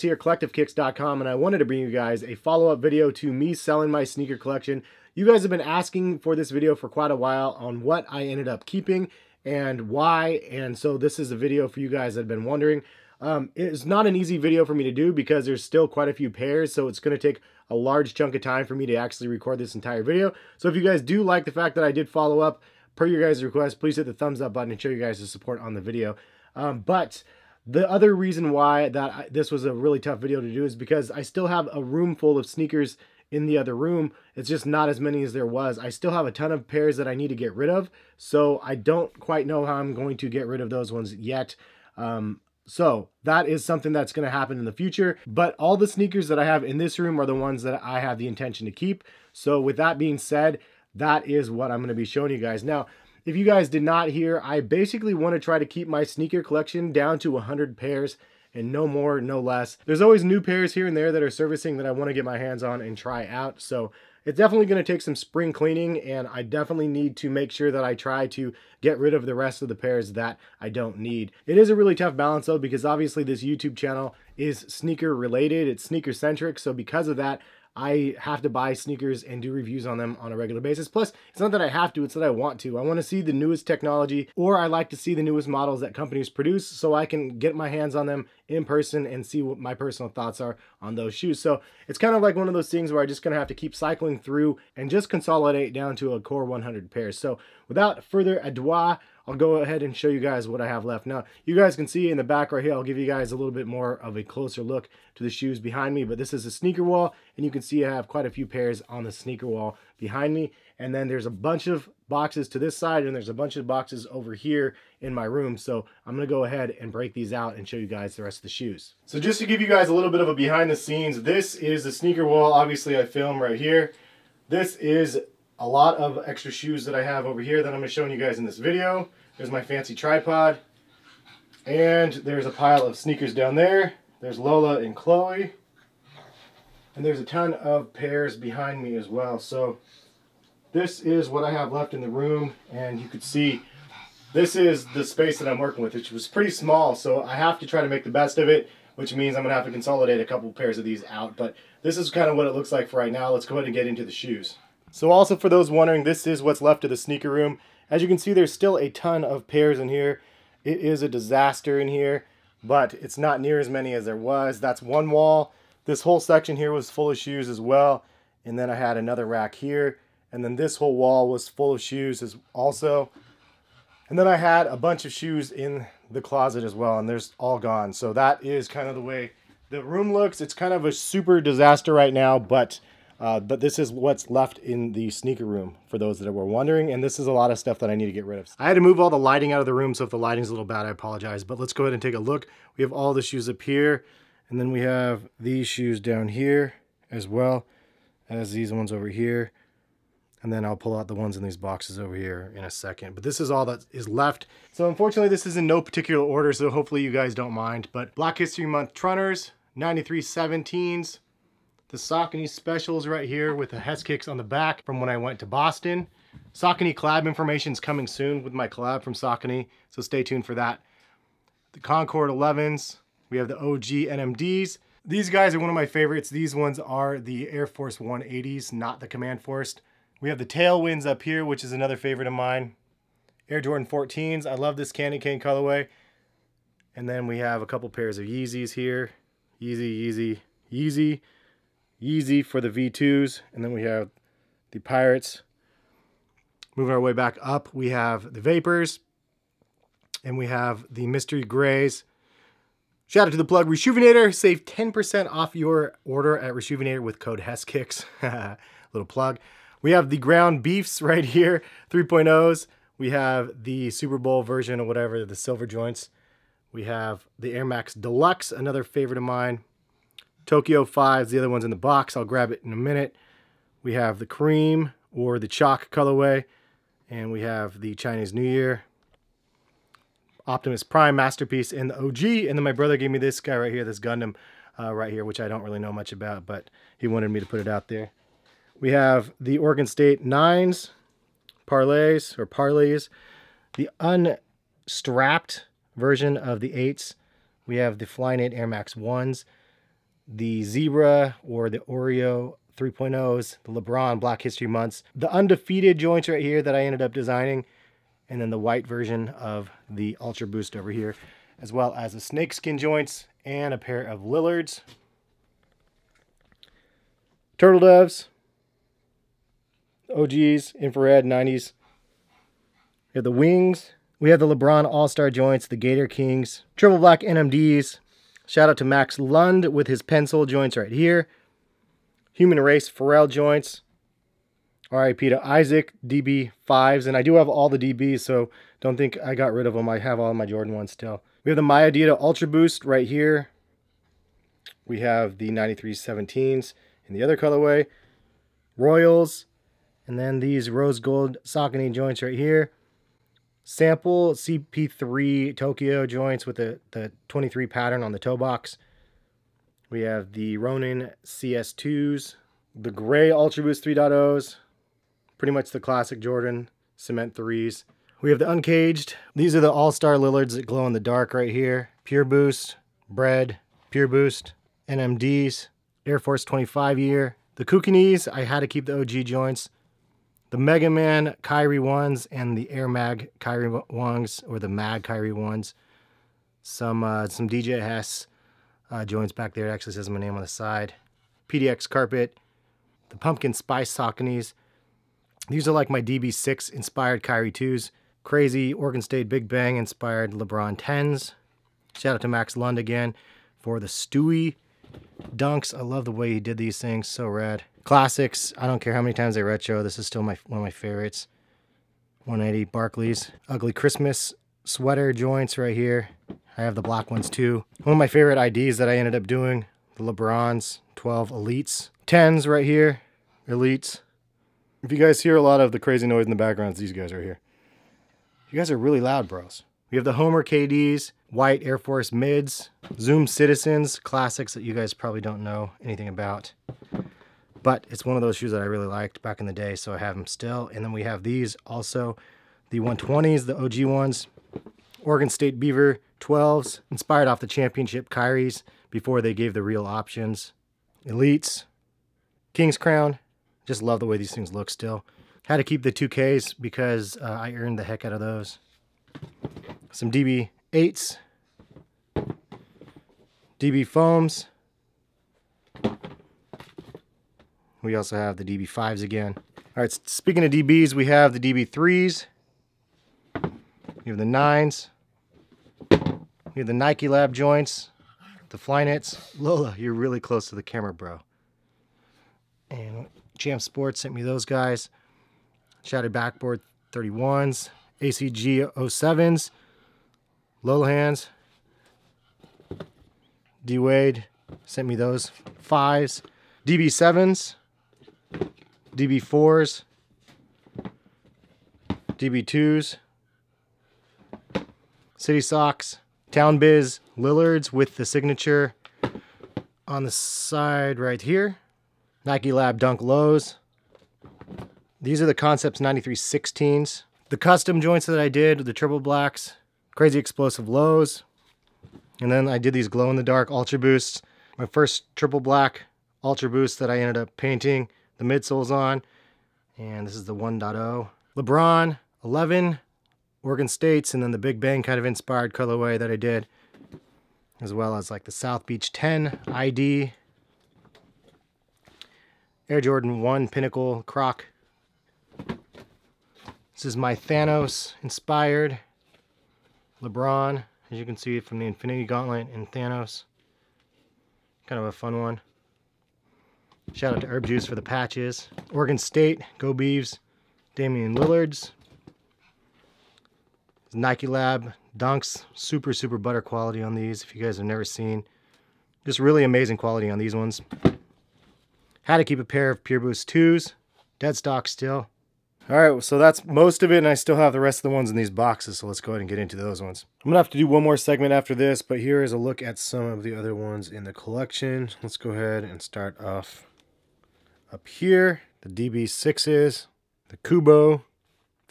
here CollectiveKicks.com and I wanted to bring you guys a follow-up video to me selling my sneaker collection. You guys have been asking for this video for quite a while on what I ended up keeping and why and so this is a video for you guys that have been wondering. Um, it's not an easy video for me to do because there's still quite a few pairs so it's going to take a large chunk of time for me to actually record this entire video. So if you guys do like the fact that I did follow up per your guys' request, please hit the thumbs up button and show you guys the support on the video. Um, but the other reason why that I, this was a really tough video to do is because I still have a room full of sneakers in the other room. It's just not as many as there was. I still have a ton of pairs that I need to get rid of, so I don't quite know how I'm going to get rid of those ones yet. Um, so that is something that's going to happen in the future. But all the sneakers that I have in this room are the ones that I have the intention to keep. So with that being said, that is what I'm going to be showing you guys. Now, if you guys did not hear, I basically want to try to keep my sneaker collection down to 100 pairs and no more, no less. There's always new pairs here and there that are servicing that I want to get my hands on and try out. So it's definitely going to take some spring cleaning and I definitely need to make sure that I try to get rid of the rest of the pairs that I don't need. It is a really tough balance though because obviously this YouTube channel is sneaker related, it's sneaker centric. So because of that, I have to buy sneakers and do reviews on them on a regular basis. Plus, it's not that I have to, it's that I want to. I want to see the newest technology or I like to see the newest models that companies produce so I can get my hands on them in person and see what my personal thoughts are on those shoes. So it's kind of like one of those things where I'm just going to have to keep cycling through and just consolidate down to a core 100 pairs. So without further ado, I'll go ahead and show you guys what I have left. Now, you guys can see in the back right here, I'll give you guys a little bit more of a closer look to the shoes behind me, but this is a sneaker wall, and you can see I have quite a few pairs on the sneaker wall behind me, and then there's a bunch of boxes to this side, and there's a bunch of boxes over here in my room, so I'm gonna go ahead and break these out and show you guys the rest of the shoes. So just to give you guys a little bit of a behind the scenes, this is the sneaker wall, obviously I film right here. This is a lot of extra shoes that I have over here that I'm going to show you guys in this video. There's my fancy tripod. And there's a pile of sneakers down there. There's Lola and Chloe. And there's a ton of pairs behind me as well. So this is what I have left in the room. And you can see this is the space that I'm working with, which was pretty small. So I have to try to make the best of it, which means I'm going to have to consolidate a couple pairs of these out. But this is kind of what it looks like for right now. Let's go ahead and get into the shoes. So also for those wondering, this is what's left of the sneaker room. As you can see, there's still a ton of pairs in here. It is a disaster in here, but it's not near as many as there was. That's one wall. This whole section here was full of shoes as well. And then I had another rack here. And then this whole wall was full of shoes as also. And then I had a bunch of shoes in the closet as well, and they're all gone. So that is kind of the way the room looks. It's kind of a super disaster right now, but uh, but this is what's left in the sneaker room for those that were wondering. And this is a lot of stuff that I need to get rid of. I had to move all the lighting out of the room. So if the lighting's a little bad, I apologize. But let's go ahead and take a look. We have all the shoes up here. And then we have these shoes down here as well as these ones over here. And then I'll pull out the ones in these boxes over here in a second. But this is all that is left. So unfortunately, this is in no particular order. So hopefully you guys don't mind. But Black History Month Trunners, 93 17s, the Saucony specials right here with the Hes Kicks on the back from when I went to Boston. Saucony collab information is coming soon with my collab from Saucony, so stay tuned for that. The Concord 11s, we have the OG NMDs. These guys are one of my favorites. These ones are the Air Force 180s, not the Command Force. We have the Tailwinds up here, which is another favorite of mine. Air Jordan 14s. I love this candy cane colorway. And then we have a couple pairs of Yeezys here. Yeezy, Yeezy, Yeezy. Yeezy for the V2s. And then we have the Pirates. Moving our way back up, we have the Vapors. And we have the Mystery Grays. Shout out to the plug Reshoevn8r. Save 10% off your order at Reshoevn8r with code HESKICKS. Little plug. We have the ground beefs right here, 3.0s. We have the Super Bowl version or whatever, the silver joints. We have the Air Max Deluxe, another favorite of mine. Tokyo 5s, the other one's in the box. I'll grab it in a minute. We have the cream or the chalk colorway. And we have the Chinese New Year. Optimus Prime Masterpiece in the OG. And then my brother gave me this guy right here, this Gundam uh, right here, which I don't really know much about, but he wanted me to put it out there. We have the Oregon State 9s, parlays or parlays. The unstrapped version of the 8s. We have the Flyknit Air Max 1s. The Zebra or the Oreo 3.0s, the LeBron Black History Months, the undefeated joints right here that I ended up designing, and then the white version of the Ultra Boost over here, as well as the snakeskin joints and a pair of Lillards. Turtle Doves, OGs, infrared 90s. We have the wings. We have the LeBron All-Star joints, the Gator Kings, triple black NMDs. Shout out to Max Lund with his pencil joints right here. Human Race Pharrell joints. RIP to Isaac, DB5s. And I do have all the DBs, so don't think I got rid of them. I have all my Jordan ones still. We have the miadidas Ultra Boost right here. We have the 9317s in the other colorway. Royals. And then these rose gold Saucony joints right here. Sample CP3 Tokyo joints with the, the 23 pattern on the toe box. We have the Ronin CS2s, the gray Ultra Boost 3.0s, pretty much the classic Jordan Cement 3s. We have the Uncaged. These are the All-Star Lillards that glow in the dark right here. Pure Boost, Bread, Pure Boost, NMDs, Air Force 25 year. The Kukinis, I had to keep the OG joints. The Mega Man Kyrie ones and the Air Mag Kyrie ones, or the Mag Kyrie ones. Some uh, some DJ Hes uh, joints back there. It actually says my name on the side. PDX carpet. The Pumpkin Spice Sauconys. These are like my DB6 inspired Kyrie 2s. Crazy Oregon State Big Bang inspired LeBron 10s. Shout out to Max Lund again for the Stewie dunks. I love the way he did these things. So rad. Classics. I don't care how many times they retro. This is still my one of my favorites. 180 Barclays. Ugly Christmas sweater joints right here. I have the black ones too. One of my favorite IDs that I ended up doing. The LeBrons 12 Elites. 10s right here. Elites. If you guys hear a lot of the crazy noise in the background, these guys are here. You guys are really loud, bros. We have the Homer KDs, white Air Force mids, Zoom Citizens, classics that you guys probably don't know anything about. But it's one of those shoes that I really liked back in the day, so I have them still. And then we have these also, the 120s, the OG ones, Oregon State Beaver 12s, inspired off the championship Kyries before they gave the real options. Elites, King's Crown, just love the way these things look still. Had to keep the 2Ks because uh, I earned the heck out of those. Some DB8s, DB foams, We also have the DB5s again. All right, speaking of DBs, we have the DB3s. We have the 9s. We have the Nike Lab joints, the Flyknits. Lola, you're really close to the camera, bro. And Jam Sports sent me those guys. Shattered Backboard 31s, ACG 07s, Lola Hands. D Wade sent me those fives. DB7s, DB4s, DB2s, City Socks, Town Biz, Lillards with the signature on the side right here. Nike Lab Dunk Lows. These are the Concepts 9316s. The custom joints that I did, the triple blacks, crazy explosive lows. And then I did these glow in the dark Ultra Boosts. My first triple black Ultra Boost that I ended up painting the midsole's on. And this is the 1.0. LeBron 11, Oregon States, and then the Big Bang kind of inspired colorway that I did. As well as like the South Beach 10 ID. Air Jordan 1 Pinnacle Croc. This is my Thanos inspired LeBron. As you can see from the Infinity Gauntlet and Thanos. Kind of a fun one. Shout out to Herb Juice for the patches. Oregon State, Go Beavs, Damian Lillard's. Nike Lab Dunks, super, super butter quality on these if you guys have never seen. Just really amazing quality on these ones. Had to keep a pair of Pure Boost 2s. Dead stock still. All right, so that's most of it, and I still have the rest of the ones in these boxes, so let's go ahead and get into those ones. I'm going to have to do one more segment after this, but here is a look at some of the other ones in the collection. Let's go ahead and start off up here, the DB6s, the Kubo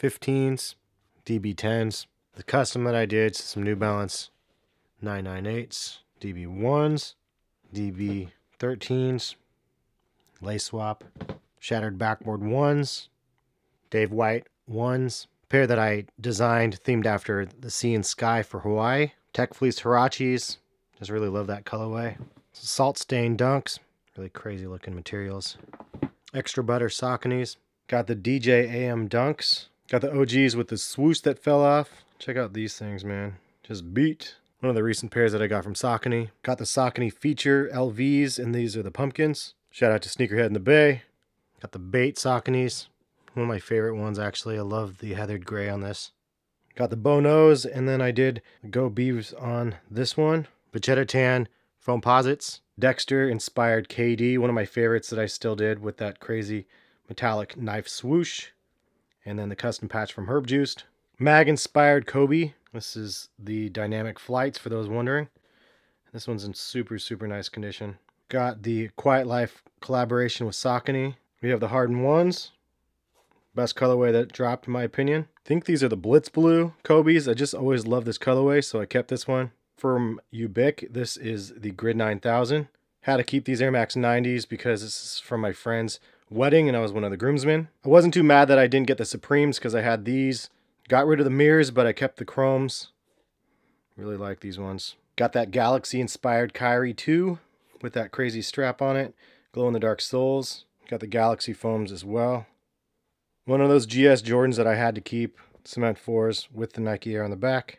15s, DB10s, the custom that I did, some New Balance 998s, DB1s, DB 13s, lace swap, shattered backboard ones, Dave White ones, pair that I designed themed after the sea and sky for Hawaii, Tech Fleece Huaraches, just really love that colorway, salt stain dunks, really crazy looking materials, extra butter Sauconys, got the DJ AM dunks, got the OGs with the swoosh that fell off. Check out these things, man. Just beat. One of the recent pairs that I got from Saucony. Got the Saucony feature LVs, and these are the pumpkins. Shout out to Sneakerhead in the Bay. Got the bait Sauconys. One of my favorite ones, actually. I love the heathered gray on this. Got the Bonos, and then I did Go Beavs on this one. Vegeta Tan Foamposites. Dexter inspired KD, one of my favorites that I still did with that crazy metallic knife swoosh. And then the custom patch from Herb Juiced. Mag inspired Kobe. This is the dynamic flights for those wondering. This one's in super, super nice condition. Got the Quiet Life collaboration with Saucony. We have the Harden ones. Best colorway that dropped in my opinion. I think these are the Blitz Blue Kobe's. I just always love this colorway, so I kept this one. From Ubiq, this is the Grid 9000. Had to keep these Air Max 90s because this is from my friend's wedding and I was one of the groomsmen. I wasn't too mad that I didn't get the Supremes because I had these Got rid of the mirrors, but I kept the chromes. Really like these ones. Got that Galaxy-inspired Kyrie 2 with that crazy strap on it. Glow-in-the-dark soles. Got the Galaxy foams as well. One of those GS Jordans that I had to keep. Cement 4s with the Nike Air on the back.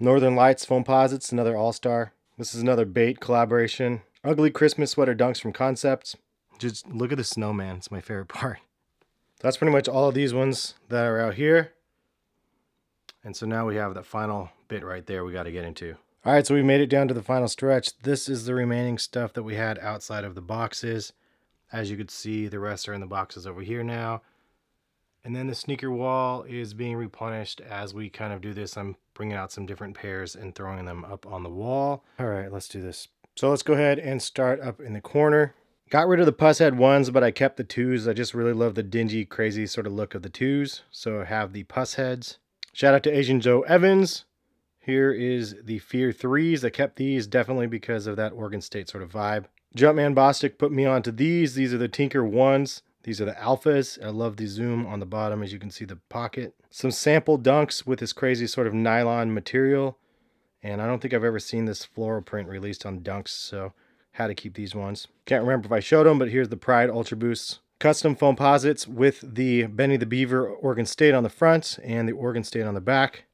Northern Lights Foamposites, another all-star. This is another bait collaboration. Ugly Christmas sweater dunks from Concepts. Just look at the snowman. It's my favorite part. That's pretty much all of these ones that are out here. And so now we have the final bit right there we got to get into. All right, so we made it down to the final stretch. This is the remaining stuff that we had outside of the boxes. As you could see, the rest are in the boxes over here now. And then the sneaker wall is being replenished as we kind of do this. I'm bringing out some different pairs and throwing them up on the wall. All right, let's do this. So let's go ahead and start up in the corner. Got rid of the Pushead ones, but I kept the twos. I just really love the dingy, crazy sort of look of the twos. So I have the Pusheads. Shout out to Asian Joe Evans. Here is the Fear 3s. I kept these definitely because of that Oregon State sort of vibe. Jumpman Bostic put me onto these. These are the Tinker 1s. These are the Alphas. I love the zoom on the bottom as you can see the pocket. Some sample dunks with this crazy sort of nylon material. And I don't think I've ever seen this floral print released on dunks, so had to keep these ones. Can't remember if I showed them, but here's the Pride Ultra Boosts Custom Foamposites with the Benny the Beaver Oregon State on the front and the Oregon State on the back.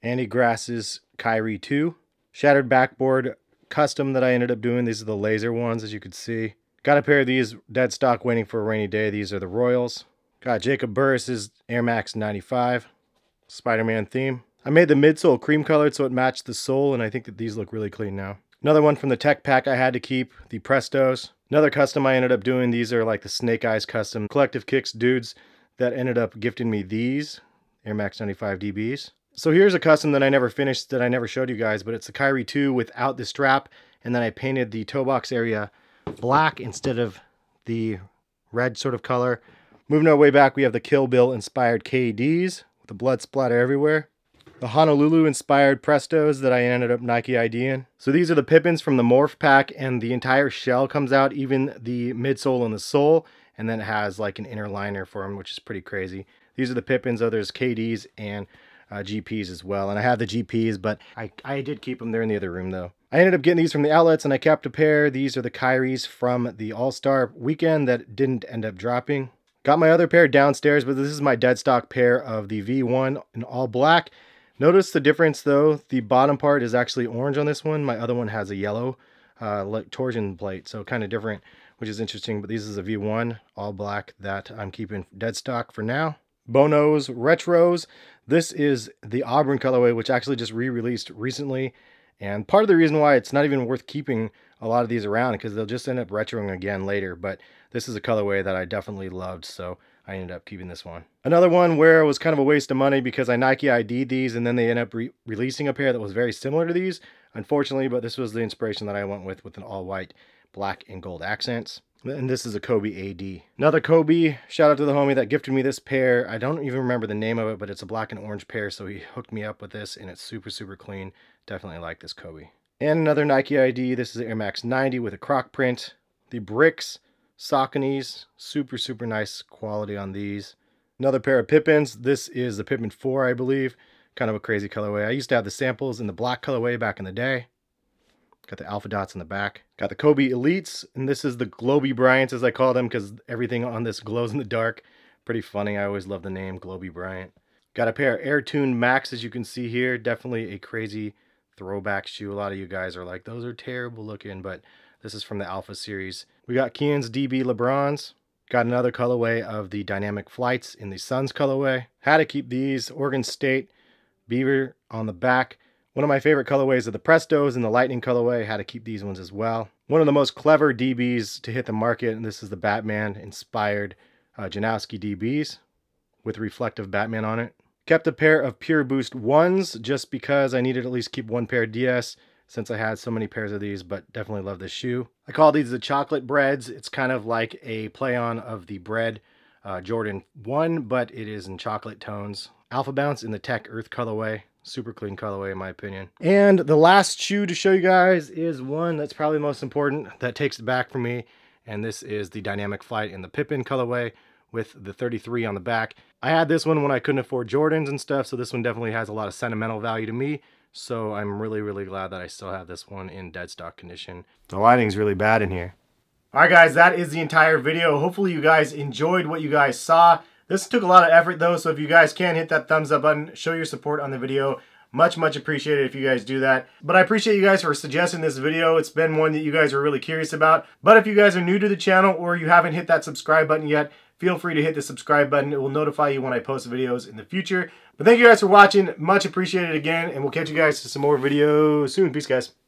Andy Grass's Kyrie 2. Shattered backboard custom that I ended up doing. These are the laser ones, as you can see. Got a pair of these dead stock waiting for a rainy day. These are the Royals. Got Jacob Burris's Air Max 95 Spider-Man theme. I made the midsole cream colored so it matched the sole, and I think that these look really clean now. Another one from the tech pack I had to keep, the Prestos. Another custom I ended up doing, these are like the Snake Eyes custom Collective Kicks dudes that ended up gifting me these Air Max 95 DBs. So here's a custom that I never finished that I never showed you guys, but it's the Kyrie 2 without the strap, and then I painted the toe box area black instead of the red sort of color. Moving our way back, we have the Kill Bill inspired KDs with the blood splatter everywhere the Honolulu inspired Prestos that I ended up Nike IDing. So these are the Pippens from the Morph pack and the entire shell comes out, even the midsole and the sole, and then it has like an inner liner for them, which is pretty crazy. These are the Pippens, others KDs and uh, GPs as well. And I have the GPs, but I, I did keep them there in the other room though. I ended up getting these from the outlets and I kept a pair. These are the Kyries from the All-Star weekend that didn't end up dropping. Got my other pair downstairs, but this is my dead stock pair of the V1 in all black. Notice the difference though, the bottom part is actually orange on this one. My other one has a yellow uh, like torsion plate, so kind of different, which is interesting. But this is a V1 all black that I'm keeping dead stock for now. Bonos Retros. This is the Auburn colorway, which actually just re-released recently. And part of the reason why it's not even worth keeping a lot of these around because they'll just end up retroing again later. But this is a colorway that I definitely loved, so I ended up keeping this one. Another one where it was kind of a waste of money because I Nike ID'd these and then they end up re releasing a pair that was very similar to these, unfortunately, but this was the inspiration that I went with with an all white, black, and gold accents. And this is a Kobe AD. Another Kobe, shout out to the homie that gifted me this pair. I don't even remember the name of it, but it's a black and orange pair, so he hooked me up with this, and it's super, super clean. Definitely like this Kobe. And another Nike ID. This is Air Max 90 with a croc print. The bricks, Sauconys, super, super nice quality on these. Another pair of Pippens. This is the Pippen 4, I believe. Kind of a crazy colorway. I used to have the samples in the black colorway back in the day. Got the alpha dots in the back. Got the Kobe Elites, and this is the Globy Bryants, as I call them, because everything on this glows in the dark. Pretty funny. I always love the name Globy Bryant. Got a pair of Air Tune Max, as you can see here. Definitely a crazy throwback shoe. A lot of you guys are like, those are terrible looking, but this is from the Alpha series. We got Kian's DB LeBrons. Got another colorway of the Dynamic Flights in the Suns colorway. Had to keep these. Oregon State Beaver on the back. One of my favorite colorways are the Prestos and the Lightning colorway. Had to keep these ones as well. One of the most clever DBs to hit the market, and this is the Batman inspired uh, Janowski DBs with reflective Batman on it. Kept a pair of Pure Boost 1s just because I needed at least keep one pair of DS since I had so many pairs of these, but definitely love this shoe. I call these the chocolate breads. It's kind of like a play on of the bread uh, Jordan 1, but it is in chocolate tones. Alpha Bounce in the Tech Earth colorway. Super clean colorway in my opinion. And the last shoe to show you guys is one that's probably the most important that takes it back for me. And this is the Dynamic Flight in the Pippen colorway with the 33 on the back. I had this one when I couldn't afford Jordans and stuff, so this one definitely has a lot of sentimental value to me. So I'm really, really glad that I still have this one in dead stock condition. The lighting's really bad in here. Alright guys, that is the entire video. Hopefully you guys enjoyed what you guys saw. This took a lot of effort though, so if you guys can hit that thumbs up button, show your support on the video. Much, much appreciated if you guys do that. But I appreciate you guys for suggesting this video. It's been one that you guys are really curious about. But if you guys are new to the channel or you haven't hit that subscribe button yet, feel free to hit the subscribe button. It will notify you when I post videos in the future. But thank you guys for watching. Much appreciated again. And we'll catch you guys to some more videos soon. Peace, guys.